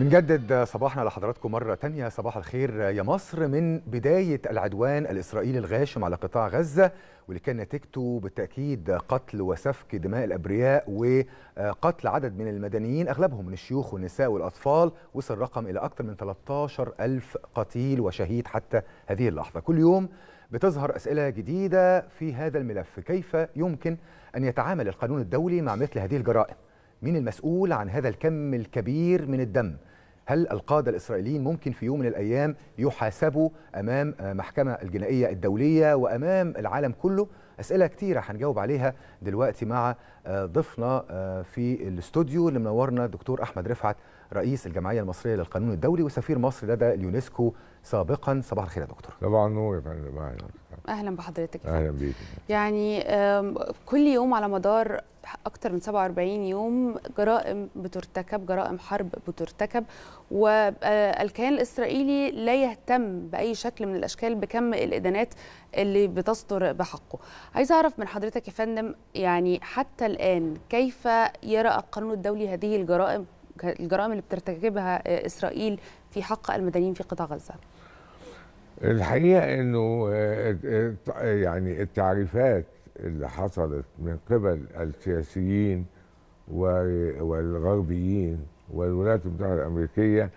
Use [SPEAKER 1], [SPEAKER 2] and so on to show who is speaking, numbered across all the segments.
[SPEAKER 1] بنجدد صباحنا لحضراتكم مرة تانية. صباح الخير يا مصر. من بداية العدوان الإسرائيلي الغاشم على قطاع غزة واللي كان نتيجته بالتأكيد قتل وسفك دماء الأبرياء وقتل عدد من المدنيين أغلبهم من الشيوخ والنساء والأطفال وصل الرقم إلى أكثر من 13 ألف قتيل وشهيد حتى هذه اللحظة. كل يوم بتظهر أسئلة جديدة في هذا الملف. كيف يمكن أن يتعامل القانون الدولي مع مثل هذه الجرائم؟ مين المسؤول عن هذا الكم الكبير من الدم؟ هل القادة الإسرائيليين ممكن في يوم من الأيام يحاسبوا أمام محكمة الجنائية الدولية وأمام العالم كله؟ أسئلة كتيرة هنجاوب عليها دلوقتي مع ضيفنا في الاستوديو اللي منورنا الدكتور أحمد رفعت رئيس الجمعية المصرية للقانون الدولي وسفير مصر لدى اليونسكو سابقا. صباح الخير يا دكتور.
[SPEAKER 2] طبعا نور يا فندم.
[SPEAKER 3] أهلا بحضرتك
[SPEAKER 2] أهلا بيك.
[SPEAKER 3] يعني كل يوم على مدار أكثر من 47 يوم جرائم بترتكب جرائم حرب بترتكب والكيان الإسرائيلي لا يهتم بأي شكل من الأشكال بكم الإدانات اللي بتصدر بحقه. عايز أعرف من حضرتك يا فندم يعني حتى الآن كيف يرى القانون الدولي هذه الجرائم الجرائم اللي بترتكبها إسرائيل في حق المدنيين في قطاع غزة؟
[SPEAKER 2] الحقيقة إنه يعني التعريفات اللي حصلت من قبل السياسيين والغربيين والولايات المتحدة الأمريكية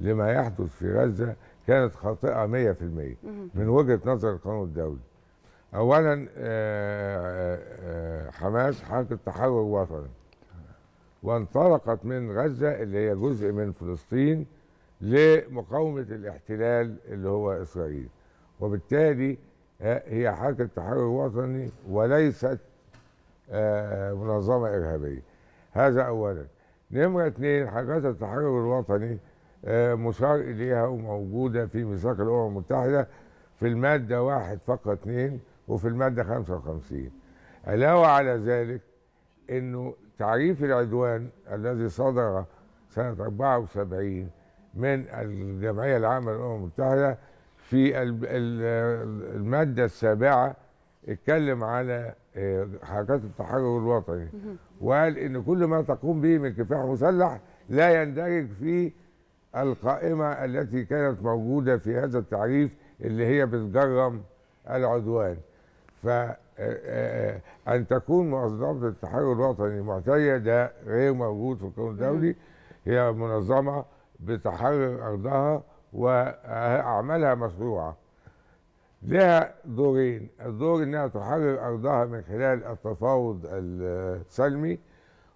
[SPEAKER 2] لما يحدث في غزة كانت خاطئة 100% من وجهة نظر القانون الدولي. اولا حماس حركة تحرر وطني وانطلقت من غزة اللي هي جزء من فلسطين لمقاومة الاحتلال اللي هو إسرائيل. وبالتالي هي حركة تحرر وطني وليست منظمة إرهابية. هذا اولا. نمرة اثنين حركات التحرر الوطني مشار إليها وموجودة في ميثاق الأمم المتحدة في المادة واحد فقره اثنين وفي المادة 55 علاوه على ذلك إنه تعريف العدوان الذي صدر سنة 74 من الجمعية العامة للأمم المتحدة في المادة السابعة اتكلم على حركات التحرر الوطني. وقال إن كل ما تقوم به من كفاح مسلح لا يندرج في القائمة التي كانت موجودة في هذا التعريف اللي هي بتجرم العدوان. ف أن تكون منظمة التحرر الوطني معتيه ده غير موجود في القانون الدولي. هي منظمة بتحرر أرضها وأعمالها مشروعة. لها دورين. الدور إنها تحرر أرضها من خلال التفاوض السلمي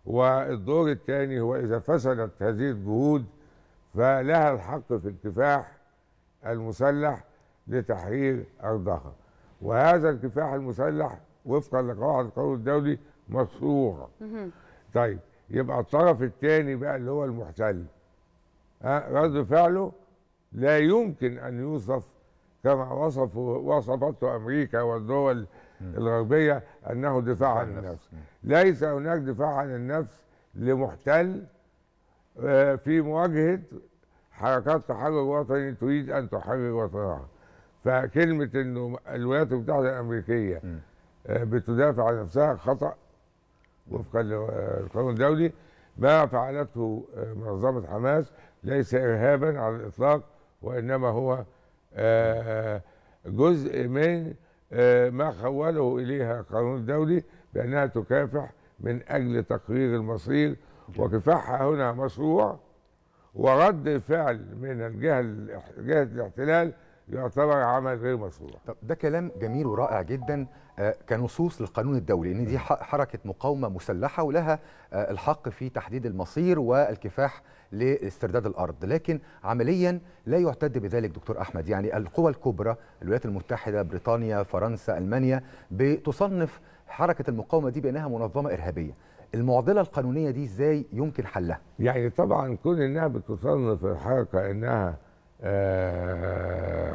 [SPEAKER 2] والدور الثاني هو إذا فشلت هذه الجهود فلها الحق في الكفاح المسلح لتحرير أرضها. وهذا الكفاح المسلح وفقا لقواعد القانون الدولي مشروع. طيب يبقى الطرف الثاني بقى اللي هو المحتل. رد فعله لا يمكن أن يوصف كما وصف وصفته أمريكا والدول الغربية أنه دفاع عن النفس. ليس هناك دفاع عن النفس لمحتل في مواجهة حركات تحرر وطني تريد أن تحرر وطنها. فكلمة إنه الولايات المتحدة الأمريكية بتدافع عن نفسها خطأ وفقا للقانون الدولي. ما فعلته منظمة حماس ليس ارهابا على الإطلاق وإنما هو جزء من ما خوله إليها القانون الدولي بأنها تكافح من أجل تقرير المصير وكفاحها هنا مشروع ورد فعل من الجهة جهة الاحتلال يعتبر عمل غير مشروع.
[SPEAKER 1] طب ده كلام جميل ورائع جدا كنصوص للقانون الدولي إن دي حركة مقاومة مسلحة ولها الحق في تحديد المصير والكفاح لاسترداد الأرض، لكن عمليا لا يعتد بذلك دكتور أحمد، يعني القوى الكبرى الولايات المتحدة، بريطانيا، فرنسا، ألمانيا بتصنف حركة المقاومة دي بأنها منظمة إرهابية. المعضلة القانونية دي إزاي يمكن حلها؟
[SPEAKER 2] يعني طبعا كون إنها بتصنف الحركه إنها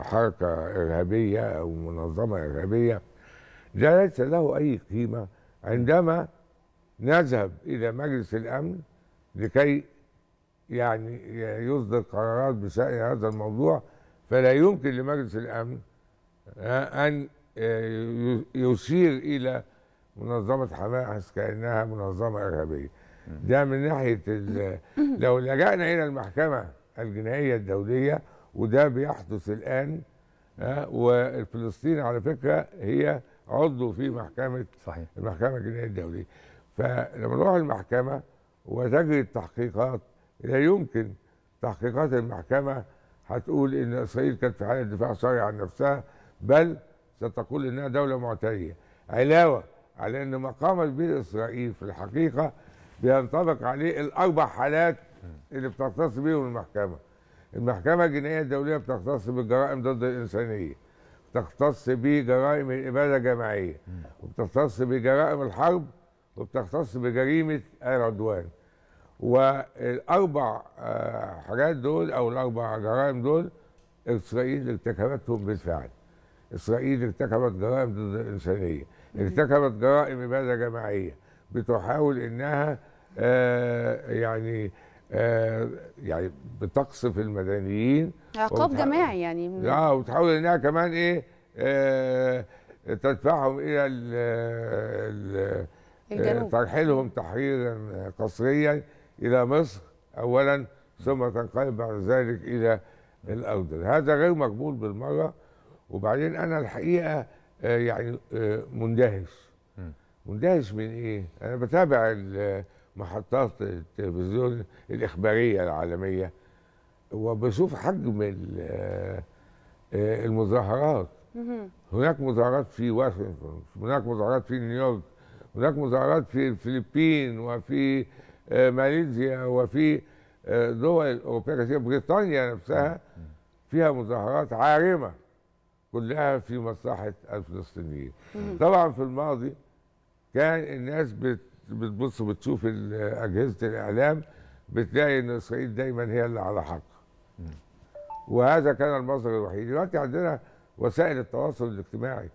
[SPEAKER 2] حركة إرهابية أو منظمة إرهابية ده ليس له أي قيمة عندما نذهب إلى مجلس الأمن لكي يعني يصدر قرارات بشان هذا الموضوع فلا يمكن لمجلس الأمن أن يشير إلى منظمة حماس كأنها منظمة إرهابية. ده من ناحية ال- لو لجأنا إلى المحكمة الجنائية الدولية وده بيحدث الآن ها، والفلسطين على فكرة هي عضو في محكمة
[SPEAKER 1] صحيح.
[SPEAKER 2] المحكمة الجنائية الدولية. فلما نروح المحكمة وتجري التحقيقات لا يمكن. تحقيقات المحكمة هتقول إن إسرائيل كانت في حالة دفاع شرعي عن نفسها بل ستقول إنها دولة معتدية. علاوة على إن ما قامت به إسرائيل في الحقيقة بينطبق عليه الأربع حالات اللي بتختص بيهم المحكمة. المحكمة الجنائية الدولية بتختص بالجرائم ضد الإنسانية بتختص بجرائم الإبادة الجماعية وبتختص بجرائم الحرب وبتختص بجريمة العدوان والأربع آه، حاجات دول أو الأربع جرائم دول إسرائيل ارتكبتهم بالفعل. إسرائيل ارتكبت جرائم ضد الإنسانية ارتكبت جرائم إبادة جماعية بتحاول إنها آه، يعني آه، يعني بتقصف المدنيين.
[SPEAKER 3] عقاب جماعي يعني.
[SPEAKER 2] آه وتحاول إنها كمان إيه آه تدفعهم إلى ال. ترحيلهم تحريرا قسريا. إلى مصر. اولا ثم تنقلب بعد ذلك إلى الاردن هذا غير مقبول بالمرة. وبعدين أنا الحقيقة آه يعني آه مندهش. مندهش من إيه؟ أنا بتابع ال- محطات التلفزيون الإخبارية العالمية وبشوف حجم ال- آه، آه، المظاهرات. هناك مظاهرات في واشنطن هناك مظاهرات في نيويورك هناك مظاهرات في الفلبين وفي آه، ماليزيا وفي آه، دول أوروبية كثيرة بريطانيا نفسها فيها مظاهرات عارمة كلها في مصلحة الفلسطينيين. طبعا في الماضي كان الناس بت- بتبص بتشوف ال- أجهزة الإعلام بتلاقي إن إسرائيل دايما هي اللي على حق. وهذا كان المصدر الوحيد. دلوقتي عندنا وسائل التواصل الاجتماعي.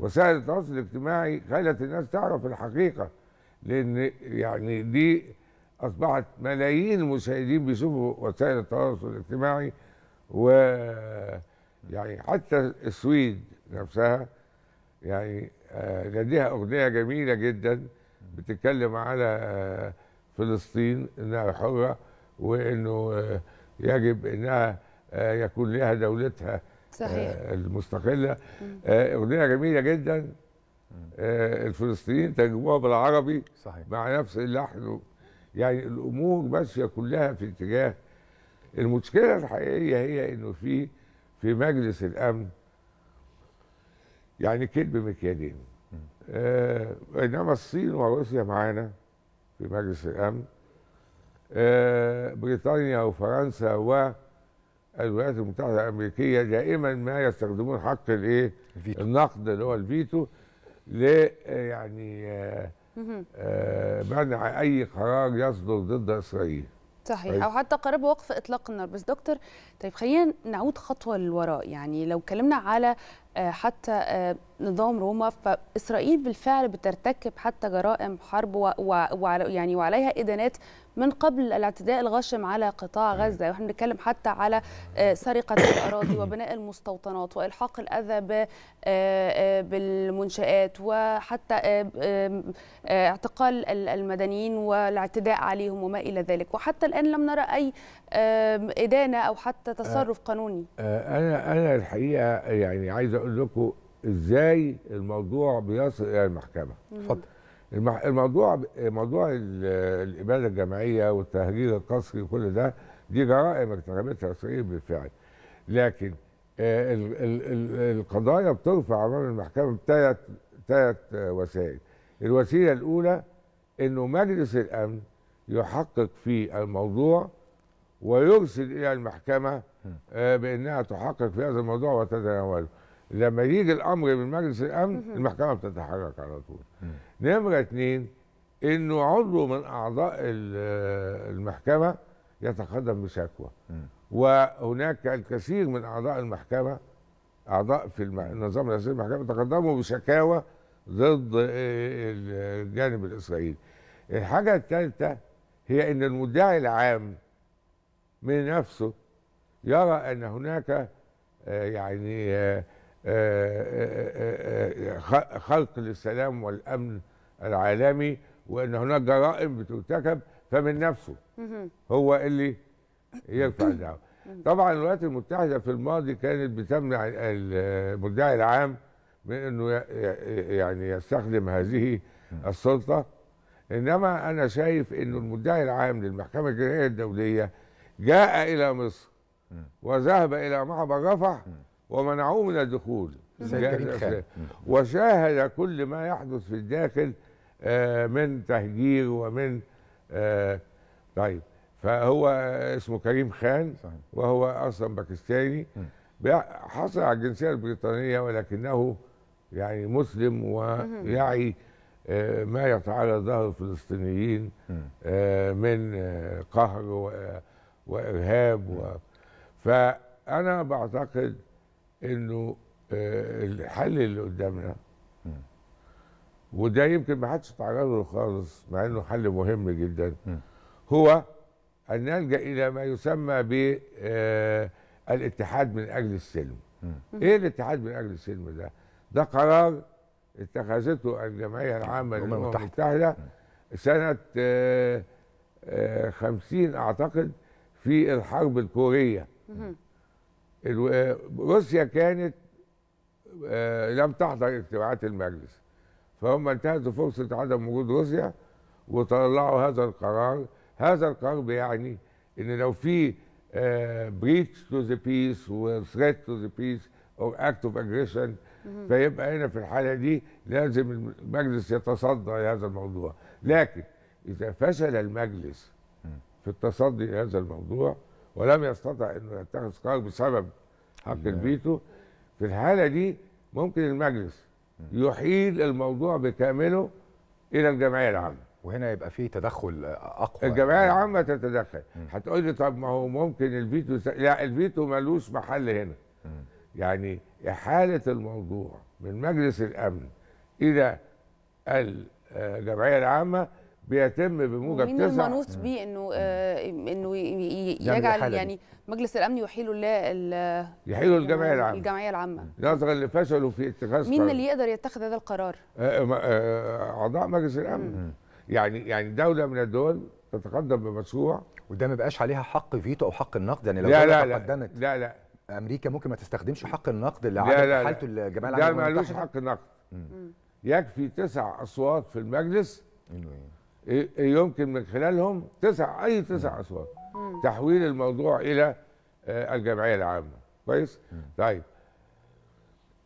[SPEAKER 2] وسائل التواصل الاجتماعي خلت الناس تعرف الحقيقة لأن يعني دي أصبحت ملايين المشاهدين بيشوفوا وسائل التواصل الاجتماعي و يعني حتى السويد نفسها يعني آه، لديها أغنية جميلة جدا بتتكلم على آه، فلسطين إنها حرة وإنه آه، يجب إنها آه، يكون لها دولتها
[SPEAKER 3] صحيح.
[SPEAKER 2] المستقلة. آه، أغنية جميلة جدا الفلسطينيين ترجموها بالعربي
[SPEAKER 1] صحيح.
[SPEAKER 2] مع نفس اللحن يعني الأمور ماشية كلها في اتجاه المشكلة الحقيقية هي إنه في في مجلس الأمن يعني كذب مكيالين آه بينما الصين وروسيا معانا في مجلس الأمن آه بريطانيا وفرنسا والولايات المتحدة الأمريكية دائما ما يستخدمون حق
[SPEAKER 1] الفيتو.
[SPEAKER 2] النقد اللي هو الفيتو ل يعني آه
[SPEAKER 3] مهم.
[SPEAKER 2] آه منع أي قرار يصدر ضد إسرائيل.
[SPEAKER 3] صحيح.
[SPEAKER 2] طيب.
[SPEAKER 3] أو حتى قرار بوقف إطلاق النار. بس دكتور طيب خلينا نعود خطوة للوراء. يعني لو اتكلمنا على آه، حتى آه، نظام روما. فإسرائيل بالفعل بترتكب حتى جرائم حرب و و وعلى- يعني وعليها إدانات من قبل الاعتداء الغاشم على قطاع غزة. وإحنا بنتكلم حتى على آه، سرقة الأراضي وبناء المستوطنات وإلحاق الأذى آه، آه، بالمنشآت وحتى آه، آه، آه، اعتقال ال- المدنيين والاعتداء عليهم وما إلى ذلك. وحتى الآن لم نرى أي إدانة أو حتى تصرف قانوني.
[SPEAKER 2] آه، أنا أنا الحقيقة يعني عايز أقول لكم إزاي الموضوع بيصل إلى المحكمة.
[SPEAKER 1] اتفضل.
[SPEAKER 2] الموضوع موضوع ال- الاباده الجماعية والتهجير القسري وكل ده دي جرائم ارتكبتها اسرائيل بالفعل. لكن آه، ال- ال- ال- القضايا بترفع أمام المحكمة بثلاث ثلاث وسائل. الوسيلة الأولى إنه مجلس الأمن يحقق في الموضوع ويرسل إلى المحكمة آه، بإنها تحقق في هذا الموضوع وتتناوله. لما يجي الأمر من مجلس الأمن المحكمة بتتحرك على طول. نمرة اثنين إنه عضو من أعضاء ال- المحكمة يتقدم بشكوى. وهناك الكثير من أعضاء المحكمة أعضاء في النظام الاساسي المحكمة تقدموا بشكاوى ضد آه، الجانب الإسرائيلي. الحاجة الثالثه هي إن المدعي العام من نفسه يرى أن هناك آه، يعني آه، آه، خلق للسلام والأمن العالمي وأن هناك جرائم بترتكب فمن نفسه. هو اللي يرفع الدعوة. طبعا الولايات المتحدة في الماضي كانت بتمنع المدعي العام من إنه يعني يستخدم هذه السلطة. إنما أنا شايف إنه المدعي العام للمحكمة الجنائية الدولية جاء إلى مصر وذهب إلى معبر رفح ومنعوه من الدخول.
[SPEAKER 1] سيد
[SPEAKER 2] جاء
[SPEAKER 1] كريم
[SPEAKER 2] الأسلام.
[SPEAKER 1] خان.
[SPEAKER 2] وشاهد كل ما يحدث في الداخل آه، من تهجير ومن آه، طيب. فهو اسمه كريم خان. وهو أصلا باكستاني. حصل على الجنسية البريطانية ولكنه يعني مسلم ويعي آه، ما يتعرض له الفلسطينيين من قهر و- وإرهاب و... فأنا بعتقد إنه آه، الحل اللي قدامنا وده يمكن ما حدش اتعرض له خالص مع إنه حل مهم جدا هو أن نلجأ إلى ما يسمى بالاتحاد من أجل السلم. إيه الاتحاد من أجل السلم ده؟ ده قرار اتخذته الجمعية
[SPEAKER 1] العامة
[SPEAKER 2] للأمم.
[SPEAKER 1] المتحدة.
[SPEAKER 2] سنة آه، آه، 50 أعتقد في الحرب الكورية. آه، روسيا كانت آه، لم تحضر اجتماعات المجلس فهم انتهزوا فرصة عدم وجود روسيا وطلعوا هذا القرار. هذا القرار بيعني إن لو في breach to the peace و threat to the peace أو act of aggression فيبقى هنا في الحالة دي لازم المجلس يتصدى لهذا الموضوع. لكن إذا فشل المجلس في التصدي لهذا الموضوع ولم يستطع إنه يتخذ قرار بسبب حق الفيتو. في الحالة دي ممكن المجلس يحيل الموضوع بكامله إلى الجمعية العامة.
[SPEAKER 1] وهنا يبقى في تدخل أقوى.
[SPEAKER 2] الجمعية العامة تتدخل. هتقول لي طب ما هو ممكن الفيتو س... لا الفيتو ملوش محل هنا. يعني إحالة الموضوع من مجلس الأمن إلى الجمعية العامة بيتم بموجب
[SPEAKER 3] مين
[SPEAKER 2] تسع
[SPEAKER 3] المنوط بيه إنه آه
[SPEAKER 1] إنه
[SPEAKER 3] يجعل. يعني مجلس الأمن يحيله ل-
[SPEAKER 2] يحيلوا الجمعية العامة.
[SPEAKER 3] الجمعية العامة.
[SPEAKER 2] نظرا فشلوا في اتخاذ
[SPEAKER 3] مين. اللي يقدر يتخذ هذا القرار؟
[SPEAKER 2] آه، ما- آه، أعضاء مجلس الأمن. يعني يعني دولة من الدول تتقدم بمشروع.
[SPEAKER 1] وده ما بيبقاش عليها حق فيتو أو حق النقد يعني لو
[SPEAKER 2] لا لا لا.
[SPEAKER 1] تقدمت.
[SPEAKER 2] لا لا.
[SPEAKER 1] أمريكا ممكن ما تستخدمش حق النقد اللي
[SPEAKER 2] لا لا.
[SPEAKER 1] حالته
[SPEAKER 2] لا
[SPEAKER 1] الجمعيه العامة
[SPEAKER 2] مالوش
[SPEAKER 1] المتحدة.
[SPEAKER 2] حق نقد يكفي تسع أصوات في المجلس.
[SPEAKER 1] إنه إيه؟
[SPEAKER 2] يمكن من خلالهم تسع أي تسع أصوات. تحويل الموضوع إلى آه، الجمعية العامة. كويس؟ طيب.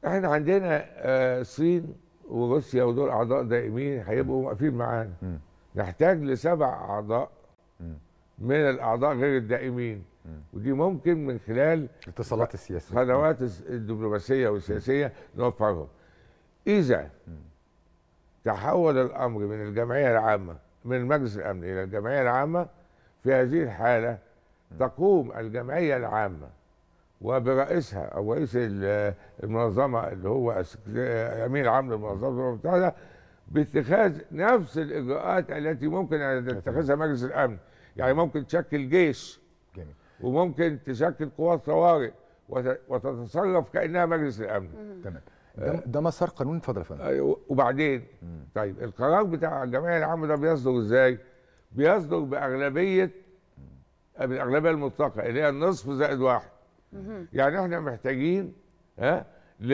[SPEAKER 2] إحنا عندنا آه، الصين وروسيا ودول أعضاء دائمين هيبقوا واقفين معانا. نحتاج لسبع أعضاء من الأعضاء غير الدائمين. ودي ممكن من خلال
[SPEAKER 1] الاتصالات السياسية.
[SPEAKER 2] قنوات الس- الدبلوماسية والسياسية نوفرهم. إذا تحول الأمر من الجمعية العامة من مجلس الأمن إلى الجمعية العامة في هذه الحالة تقوم الجمعية العامة وبرئيسها أو رئيس ال- المنظمة اللي هو الامين العام للمنظمة المتحدة باتخاذ نفس الإجراءات التي ممكن أن يتخذها مجلس الأمن. يعني ممكن تشكل جيش
[SPEAKER 1] جميل.
[SPEAKER 2] وممكن تشكل قوات طوارئ وت- وتتصرف كأنها مجلس الأمن.
[SPEAKER 1] تمام. ده, ده مسار قانوني اتفضل يا فندم.
[SPEAKER 2] أيوة، وبعدين؟ طيب القرار بتاع الجمعيه العامه ده بيصدر إزاي؟ بيصدر بأغلبية بالاغلبيه المطلقه اللي هي النصف زائد واحد. يعني إحنا محتاجين ها ل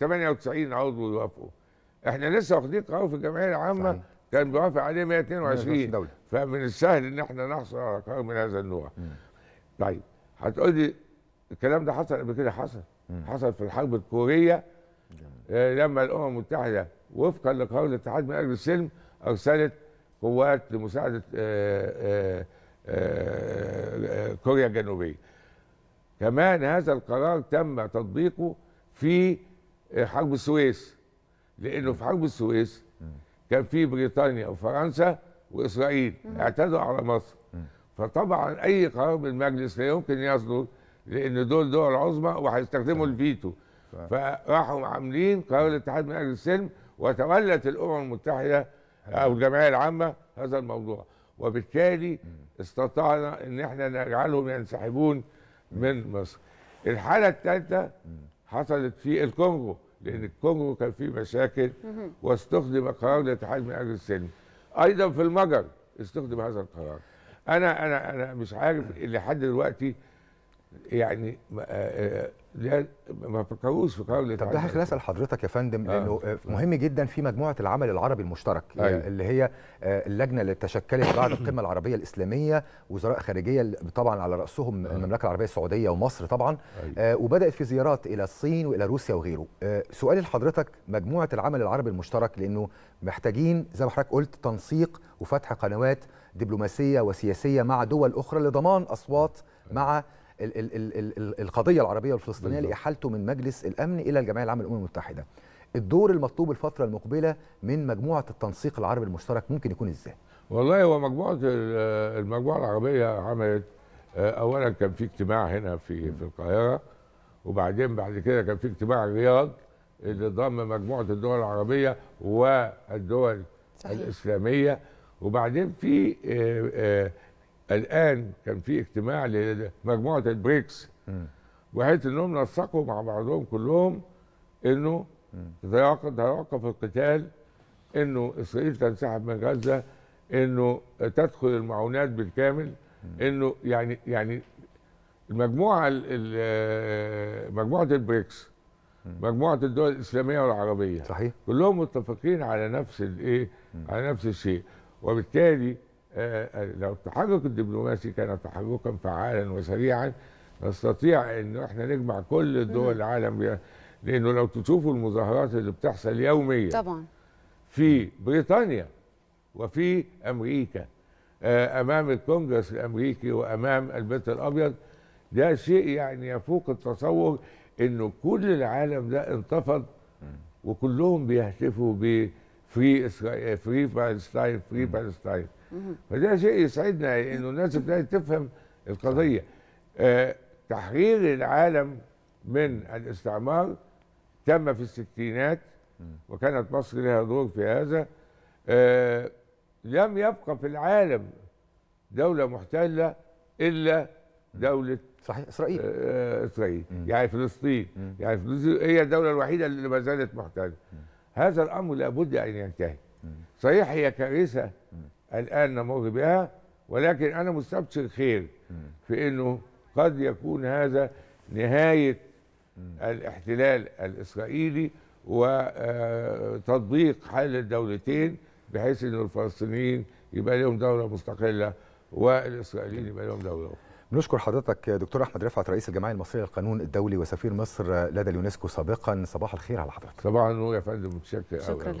[SPEAKER 2] 98 عضو يوافقوا. إحنا لسه واخدين قرار في الجمعيه العامة
[SPEAKER 1] صحيح.
[SPEAKER 2] كان بيوافق عليه 122
[SPEAKER 1] دولة.
[SPEAKER 2] فمن السهل إن إحنا نحصل على قرار من هذا النوع. طيب هتقول لي الكلام ده حصل قبل كده؟ حصل. حصل في الحرب الكورية لما الأمم المتحدة وفقا لقرار الاتحاد من أجل السلم أرسلت قوات لمساعدة آه، آه، آه، آه، كوريا الجنوبية. كمان هذا القرار تم تطبيقه في آه، حرب السويس لأنه في حرب السويس كان في بريطانيا وفرنسا وإسرائيل اعتدوا على مصر. فطبعا أي قرار من المجلس لا يمكن يصدر لأن دول دول عظمى وهيستخدموا الفيتو. فراحوا عاملين قرار الاتحاد من أجل السلم وتولت الأمم المتحدة أو الجمعية العامة هذا الموضوع. وبالتالي استطعنا إن إحنا نجعلهم ينسحبون من مصر. الحالة الثالثه حصلت في الكونغو لأن الكونغو كان فيه مشاكل واستخدم قرار الاتحاد من أجل السلم. أيضا في المجر استخدم هذا القرار. أنا أنا أنا مش عارف لحد دلوقتي يعني ما, آه، آه، لا- ما فكروش في قرار
[SPEAKER 1] طب ده هخليني. اسال حضرتك يا فندم
[SPEAKER 2] آه.
[SPEAKER 1] لأنه آه، مهم جدا في مجموعة العمل العربي المشترك
[SPEAKER 2] أيوة.
[SPEAKER 1] اللي هي آه، اللجنة اللي تشكلت بعد القمة العربية الإسلامية وزراء خارجية طبعا على رأسهم المملكة العربية السعودية ومصر طبعا
[SPEAKER 2] أيوة.
[SPEAKER 1] آه، وبدأت في زيارات إلى الصين وإلى روسيا وغيره آه، سؤالي لحضرتك مجموعة العمل العربي المشترك لأنه محتاجين زي ما حضرتك قلت تنسيق وفتح قنوات دبلوماسية وسياسية مع دول أخرى لضمان أصوات مع ال ال ال ال ال القضية العربية
[SPEAKER 2] والفلسطينية.
[SPEAKER 1] لإحالته من مجلس الأمن إلى الجمعية العامة للأمم المتحدة. الدور المطلوب الفترة المقبلة من مجموعة التنسيق العربي المشترك ممكن يكون إزاي؟
[SPEAKER 2] والله هو مجموعة ال- المجموعة العربية عملت آه، اولا كان في اجتماع هنا في في القاهرة وبعدين بعد كده كان في اجتماع الرياض اللي ضم مجموعة الدول العربية والدول
[SPEAKER 3] صحيح.
[SPEAKER 2] الإسلامية وبعدين في آه، آه، الآن كان في اجتماع لمجموعة البريكس بحيث إنهم نسقوا مع بعضهم كلهم إنه تتوقف القتال إنه إسرائيل تنسحب من غزة إنه تدخل المعونات بالكامل إنه يعني يعني المجموعة ال- ال- مجموعة البريكس مجموعة الدول الإسلامية والعربية
[SPEAKER 1] صحيح؟
[SPEAKER 2] كلهم متفقين على نفس الايه على نفس الشيء. وبالتالي لو التحرك الدبلوماسي كان تحركا فعالا وسريعا نستطيع إن إحنا نجمع كل دول العالم. لأنه لو تشوفوا المظاهرات اللي بتحصل يوميا
[SPEAKER 3] طبعا.
[SPEAKER 2] في بريطانيا وفي أمريكا آه، أمام الكونجرس الأمريكي وأمام البيت الأبيض ده شيء يعني يفوق التصور إنه كل العالم ده انتفض وكلهم بيهتفوا ب free Israel free Palestine free Palestine فده شيء يسعدنا إنه الناس ابتدت تفهم القضية. آه، تحرير العالم من الاستعمار تم في الستينات وكانت مصر لها دور في هذا. آه، لم يبقى في العالم دولة محتلة إلا دولة
[SPEAKER 1] صحيح إسرائيل.
[SPEAKER 2] آه، إسرائيل.
[SPEAKER 1] مم.
[SPEAKER 2] يعني فلسطين.
[SPEAKER 1] مم.
[SPEAKER 2] يعني فلسطين هي الدولة الوحيدة اللي ما زالت محتلة. هذا الأمر لابد أن ينتهي. صحيح هي كارثة الآن نمر بها ولكن أنا مستبشر خير في أنه قد يكون هذا نهاية الاحتلال الإسرائيلي وتطبيق حل الدولتين بحيث أن الفلسطينيين يبقى لهم دولة مستقلة والإسرائيليين يبقى لهم دولة أخرى.
[SPEAKER 1] بنشكر حضرتك دكتور أحمد رفعت رئيس الجمعية المصرية للقانون الدولي وسفير مصر لدى اليونسكو سابقا. صباح الخير على حضرتك.
[SPEAKER 2] صباح النور يا فندم متشكر أوي.
[SPEAKER 3] شكرا.